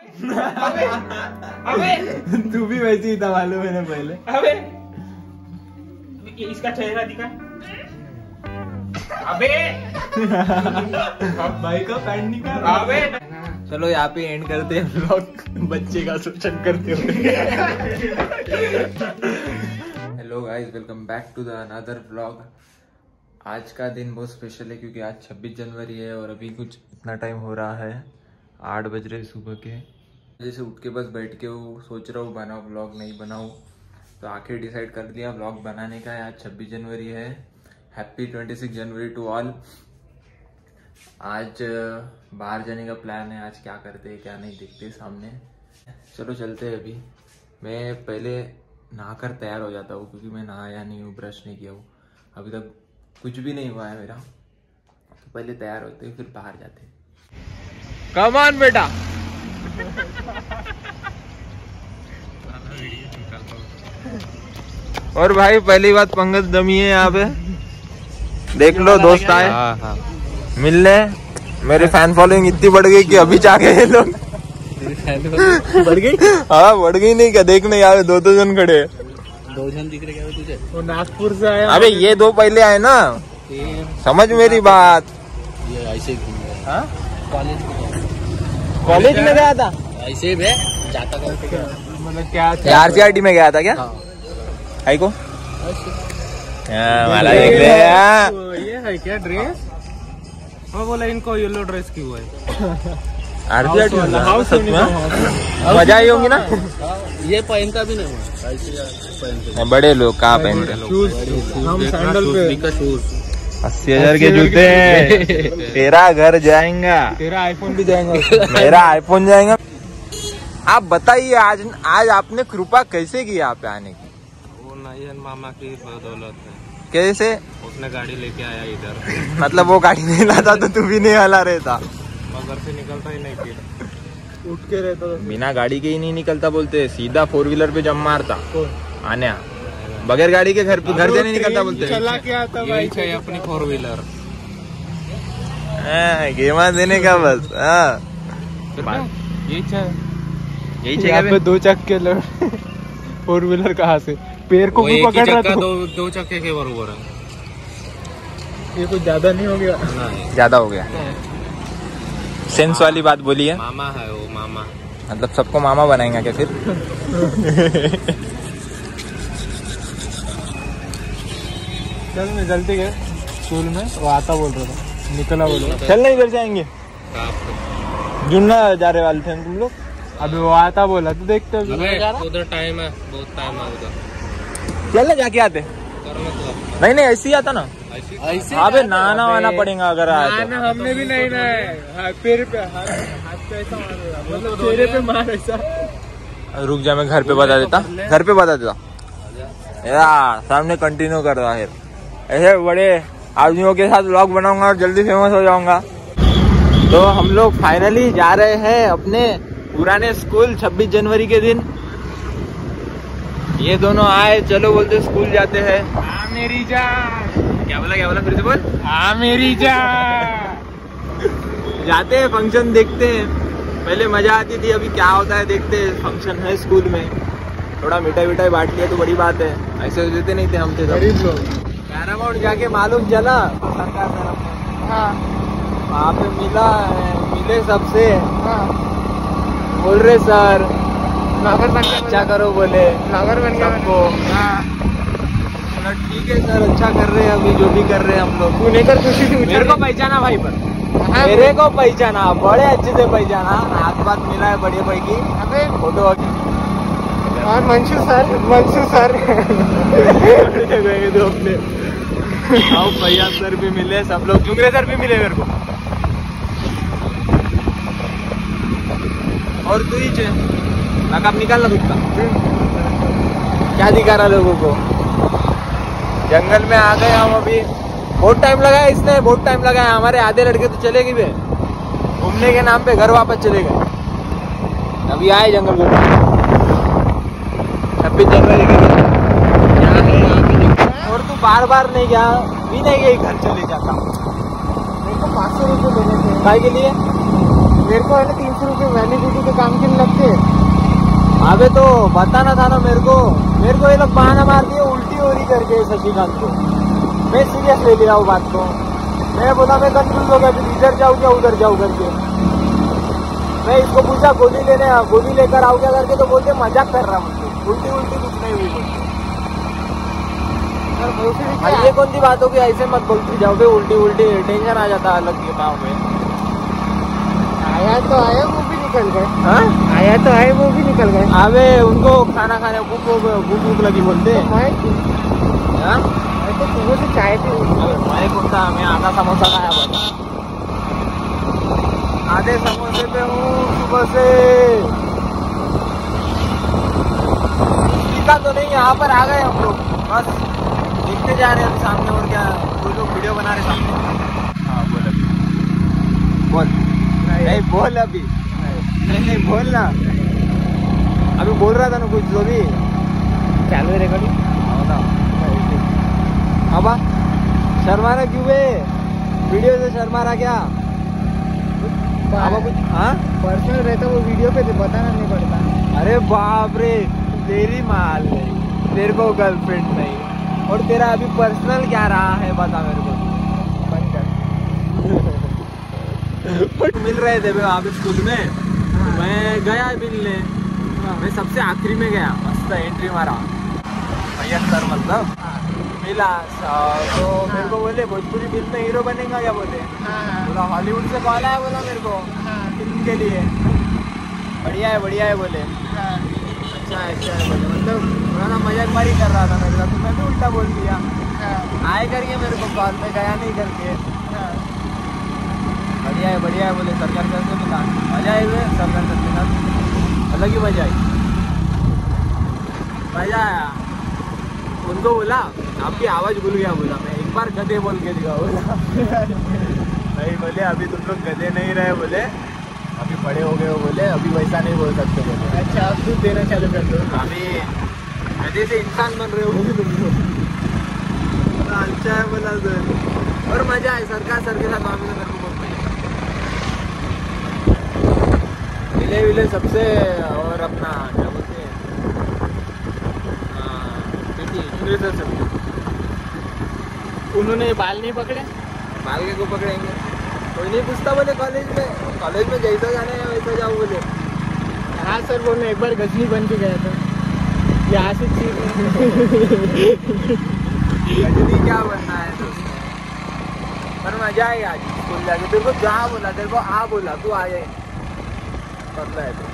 अबे। अबे तू भी वैसे ही था मालूम है ना पहले। अबे। इसका चेहरा दिखा। अबे। भाई का पैंट निकाल। अबे। चलो यहाँ पे एंड करते हैं ब्लॉग बच्चे का शोषण करते हुए। Hello guys welcome back to the another blog आज का दिन बहुत स्पेशल है क्योंकि आज 26 जनवरी है और अभी कुछ इतना टाइम हो रहा है। आठ बज रहे सुबह के। जैसे उठ के बस बैठ के वो सोच रहा हूँ, बनाओ ब्लॉग नहीं बनाऊँ। तो आखिर डिसाइड कर दिया ब्लॉग बनाने का आज 26 जनवरी है। हैप्पी 26 जनवरी टू ऑल आज बाहर जाने का प्लान है। आज क्या करते हैं, क्या नहीं देखते सामने। चलो चलते हैं अभी। मैं पहले नहाकर तैयार हो जाता हूँ, क्योंकि मैं नहाया नहीं हूँ ब्रश नहीं किया हूँ। अभी तक कुछ भी नहीं हुआ है मेरा। तो पहले तैयार होते हैं, फिर बाहर जाते हैं। कमान बेटा। और भाई पहली बात पंकज दमी है यहाँ पे। देख लो दोस्त आए। मिलने मेरी फ़ैन फॉलोइंग इतनी बढ़ गई कि अभी जाके ये लोग बढ़ गई? हाँ बढ़ गई नहीं क्या? देखने यहाँ दो दो जन खड़े। दो जन दिख रहे क्या तुझे? वो नागपुर से आया। अबे ये दो पहले आए ना। समझ मेरी बात। ये ऐसे ही हाँ? कॉलेज कॉलेज में गया था? ऐसे ही बे जाता करते मतलब क्या आरसीआरटी में गया था क्या? हाँ। आई को। हाँ, देख ले हाँ। ये है क्या ड्रेस मैं बोला इनको येलो ड्रेस क्यों है। आरसीआरटी में मज़ा आई होगी ना? ये पहनता भी नहीं हुआ। ऐसे पहनते बड़े लोग कहाँ पहनते हैं? अस्सी हज़ार के जूते हैं। तेरा घर जाएगा। तेरा आईफोन भी जाएगा मेरा आईफोन जाएगा। आप बताइए आज आज आपने कृपा कैसे की यहाँ पे आने की? वो नयन मामा की बदौलत है। कैसे? उसने गाड़ी लेके आया इधर। मतलब वो गाड़ी नहीं लाता तो तू भी नहीं हला रहता। मगर से निकलता ही नहीं फिर। उठ के रहता बिना गाड़ी के ही नहीं निकलता बोलते सीधा फोर व्हीलर पे जम मारता। आने बगैर गाड़ी के घर घर से नहीं निकलता बोलते चला के आता भाई। चाहिए अपनी फोर व्हीलर हाँ, गेमा देने का बस हाँ। ये चाहिए। यही चाहिए पे दो चक्के फोर व्हीलर कहाँ से? पैर को भी पकड़ रहा था दो दो चक्के के बरोबर है। ये कुछ ज़्यादा नहीं हो गया। ज़्यादा हो गया। सेंस वाली बात बोली है। मामा है वो मामा। मतलब सबको मामा बनाएँगे क्या फिर? चल मैं जल्दी गए। स्कूल में वो आता बोल रहा था। निकला बोल रहा चल नहीं इधर जाएँगे। जुन्ना जा रहे वाले थे तुम लोग। अभी वो आता बोला तो देखते हैं उधर टाइम है बहुत टाइम है उधर। चल ना जाके आते। तो नहीं नहीं ऐसे ही आता ना। ऐसे ऐसे अबे नहाना वाना पड़ेगा अगर आए तो। हमने भी नहीं ना है। पैर पे हाथ पे ऐसा मतलब चेहरे पे मार ऐसा। रुक जा मैं घर पे बता देता। घर पे बता देता। यार सामने कंटिन्यू कर रहा है। ऐसे बड़े आदमियों के साथ व्लॉग बनाऊँगा और जल्दी फ़ेमस हो जाऊँगा। तो हम लोग फाइनली जा रहे हैं अपने पुराने स्कूल 26 जनवरी के दिन। ये दोनों आए चलो बोलते स्कूल जाते हैं। हाँ मेरी जान। क्या बोला क्या बोला फिर से बोल। हाँ मेरी जान। जाते हैं फ़ंक्शन देखते हैं। पहले मज़ा आती थी अभी क्या होता है देखते हैं। फ़ंक्शन है स्कूल में। थोड़ा मिठाई विठाई बांट लिया तो बड़ी बात है। ऐसे देते नहीं थे हम थे गरीब लोग। पैरामाउंट जाके मालूम चला। सरकार तरफ़ हाँ। वहाँ पे मिला मिले सबसे। हाँ। बोल रहे सर नागर बन अच्छा करो बोले। नागर बन सबको। हाँ। बोला, ठीक है सर अच्छा कर रहे हैं अभी जो भी कर रहे हैं हम लोग। तू नहीं कर खुशी थी मेरे को पहचाना भाई पर। हाँ, मेरे को पहचाना बड़े अच्छे से पहचाना। हाथ बात मिला है बढ़िया भाई की। फ़ोटो और मंशू सर मंशू सर। तो अपने भैया सर भी मिले, सब लोग चुगरे सर भी मिले मेरे को। और तू ही नकाब निकालना खुद का क्या दिखा रहा लोगों को? जंगल में आ गए हम अभी। बहुत टाइम लगाया इसने, बहुत टाइम लगाया। हमारे आधे लड़के तो चले गए घूमने के नाम पे घर वापस चले गए। अभी आए जंगल में छब्बीस जनवरी के दिन यहाँ है, यहाँ पे देखो। और तू बार बार नहीं गया भी नहीं गई घर चले जाता मेरे को पाँच सौ रुपये देने थे। काय के लिए? मेरे को है ना तीन सौ रुपये वैलिडिटी के काम के लगते अबे तो बताना था ना मेरे को। मेरे को ये लोग बहाना मार दिए उल्टी हो रही करके शशिकांत को। मैं सीरियस ले लिया हूँ बात को। मैं बोला मैं कंफ्यूज हो गया फिर इधर जाऊँ या उधर जाऊँ करके? मैं इसको पूछा गोली लेने गोली लेकर आओ क्या करके? तो बोलते मज़ाक कर रहा हूँ। उल्टी उल्टी कुछ नहीं हुई। ये कौन सी बात होगी ऐसे मत बोलती जाओ बे उल्टी उल्टी टेंशन आ जाता है अलग दिमाग में। आया तो आया वो भी निकल गए। हाँ? आया तो आए वो भी निकल गए। अबे उनको खाना खाने भूख भूख भूख भूख लगी बोलते। तो मैं हाँ? तो सुबह से चाय पी मैं कौन सा मैं आधा समोसा खाया बस आधे समोसे पे हूँ सुबह से। तो नहीं यहाँ पर आ गए हम लोग। बस। देखते जा रहे हैं सामने और क्या? कोई लोग वीडियो बना रहे सामने। हाँ बोल अभी। बोल। नहीं। बोल अभी। नहीं नहीं बोल ना। अभी बोल रहा था ना कुछ जो भी चालू है रिकॉर्डिंग अबा शर्मा रहा क्यों बे वीडियो से शर्मा रहा क्या? अब कुछ हाँ? पर्सनल रहता वो वीडियो पे तो बताना नहीं पड़ता। अरे बाप रे तेरी माल है तेरे को गर्लफ्रेंड नहीं। और तेरा अभी पर्सनल क्या रहा है बता मेरे को। बंद कर। मिल रहे थे वहाँ पे स्कूल में? तो मैं गया मिलने। मैं सबसे आखिरी में गया। मस्त एंट्री मारा। भैया सर मतलब मिला तो मेरे को बोले भोजपुरी फ़िल्म में हीरो बनेगा क्या बोले? बोला हॉलीवुड से कॉल आया बोला मेरे को फ़िल्म के लिए। बढ़िया है बढ़िया है बोले। अच्छा है अच्छा है मतलब थोड़ा ना मज़ाक मारी कर रहा था मेरे साथ तो मैं भी उल्टा बोल दिया। आए करके मेरे को कॉल में गया नहीं करके बढ़िया है बढ़िया है बोले सरकार सर से मिला। मज़ा आई हुए सरकार सर के साथ अलग ही मज़ा आई। मज़ा आया। उनको बोला आपकी आवाज़ भूल गया बोला मैं एक बार गधे बोल के दिखा बोला। नहीं बोले अभी तुम लोग गधे नहीं रहे बोले। अभी बड़े हो गए हो बोले अभी वैसा नहीं बोल सकते बोले। अच्छा अब तू देना चालू कर दो। अभी गधे से इंसान बन रहे हो। तुम लोग अच्छा है बोला सर और मज़ा है सरकार सर के साथ तो मेरे को बहुत मिले विले सबसे और अपना क्या बोलते हैं? हाँ, उन्होंने बाल नहीं पकड़े? बाल के को पकड़ेंगे। कोई नहीं पूछता बोले कॉलेज में। कॉलेज में जैसा जाने है वैसा जाओ बोले। हाँ सर वो मैं एक बार गजनी बन के गया था। यहाँ से चीज़ गजनी क्या बनना है तो पर मज़ा आई आज। स्कूल जाके। तेरे को जहाँ बोला तेरे को आ बोला तू आ जाए। पता है तो।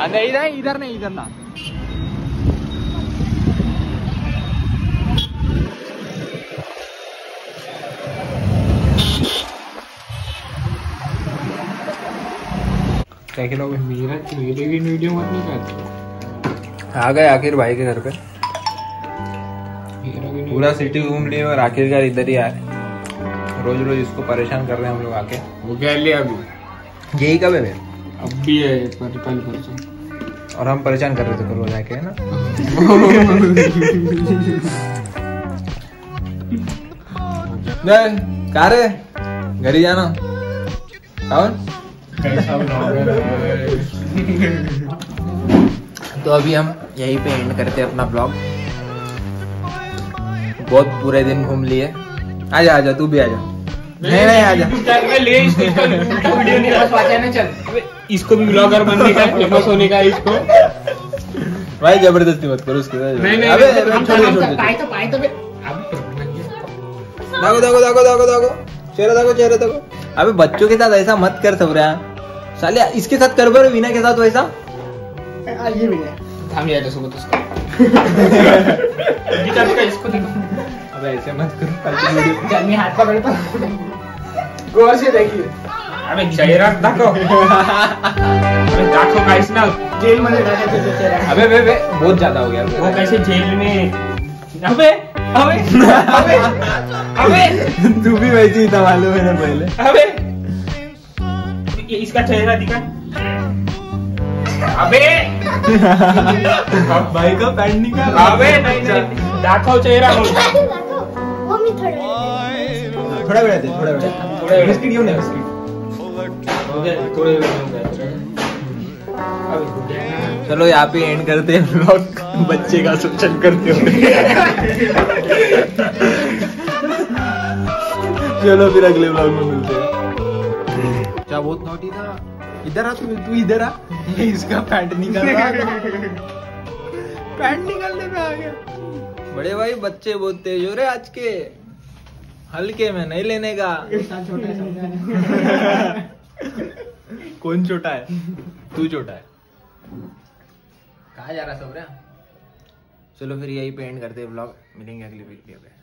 अरे इधर इधर नहीं इधर ना मेरा मेरे भी वीडियो मत निकाल आ गए आखिर भाई के घर पे पूरा सिटी घूम लिए और आखिरकार इधर ही आए रोज रोज इसको परेशान कर रहे हैं हम लोग आके वो क्या लिया अभी यही कब है अब भी है पर कल परसों और हम परेशान कर रहे थे रोज आके है ना? रे? घरी जाना। कौन तो अभी हम यहीं पे एंड करते हैं अपना ब्लॉग बहुत पूरे दिन घूम लिए। आजा आजा, तू भी आजा। नहीं नहीं आजा ले इसको इसका वीडियो नहीं बस वाचा चल। इसको भी ब्लॉगर बनने का फ़ेमस होने का इसको। भाई ज़बरदस्ती मत करो उसके साथ। नहीं नहीं अबे छोड़ दे, छोड़ दे, पाए तो पाए तो दागो दागो दागो दागो दागो। चेहरा दागो चेहरा दागो। अबे बच्चों के साथ ऐसा मत कर सब रहा साले इसके साथ कर बरो वीना के साथ वैसा? ये भी है हम यार सोबत उसको। दिखा दिखा इसको दिखा अबे ऐसे मत करो कल की वीडियो चल मैं हाथ पकड़ता हूँ गौर से देखिए। अबे चेहरा दाखव अबे दाखव काहीच ना जेल मध्ये टाकायचं तो चेहरा अबे बे बे बहुत ज़्यादा हो गया। वो कैसे जेल में अबे अबे अबे अबे। तू भी वैसी ही था मालूम है ना पहले। अबे। ये इसका चेहरा दिखा। अबे। भाई का पैंट निकाल। अबे नहीं नहीं दाखव चेहरा। थोड़ा वेळ दे थोड़ा वेळ थोडा बिस्किट घेऊन ये बिस्किट थोड़े चलो यहाँ पे एंड करते हैं ब्लॉग बच्चे का शोषण करते हुए। चलो फिर अगले ब्लॉग में मिलते हैं। क्या बहुत नोटी था? इधर आ तू तू इधर आ। ये इसका पैंट निकल पैंट निकलने में आ गया। बड़े भाई बच्चे बहुत तेज हो रहे आज के। हल्के में नहीं लेने का। छोटा है कौन छोटा है? तू छोटा है। कहा जा रहा सब चलो फिर यही पेंट करते ब्लॉग मिलेंगे अगली वीडियो पे।